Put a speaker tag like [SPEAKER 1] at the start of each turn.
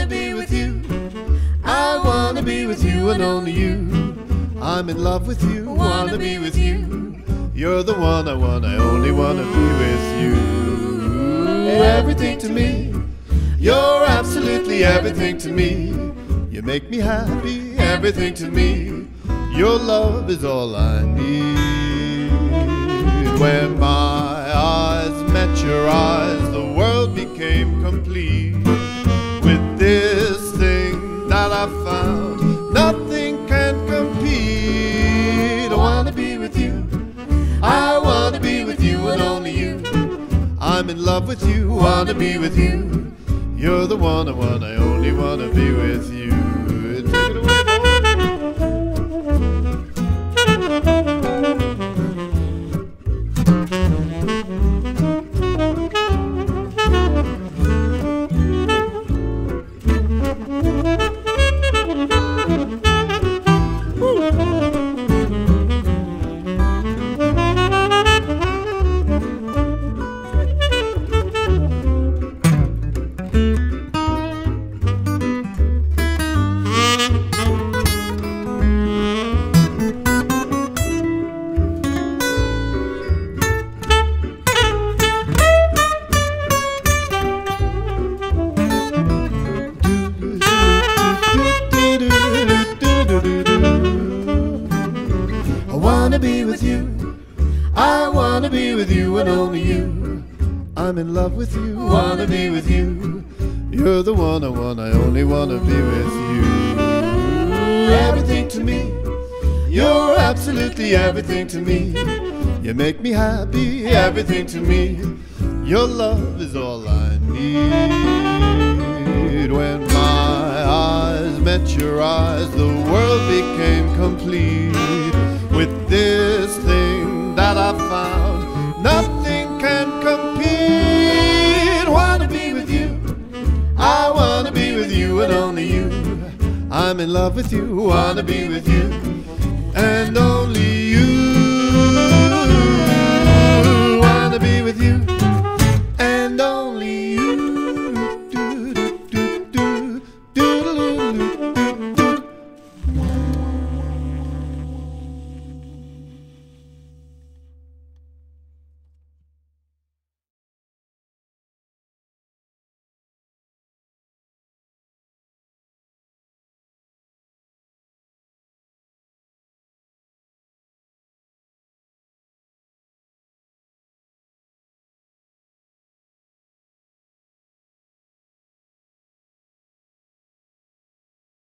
[SPEAKER 1] wanna be with you. I wanna be with you and only you. I'm in love with you, wanna be with you. You're the one I want, I only wanna be with you. Everything to me, you're absolutely everything to me. You make me happy, everything to me. Your love is all I need. When my eyes met your eyes, I'm in love with you, wanna be with you. You're the one I want, I only wanna be with you. Be with you. I wanna be with you and only you. I'm in love with you. Wanna be with you. You're the one I want. I only wanna be with you. Everything to me. You're absolutely everything to me. You make me happy. Everything to me. Your love is all I need. When my eyes met your eyes, the world became complete. Wanna be with you and only you. I'm in love with you, wanna be with you. And oh,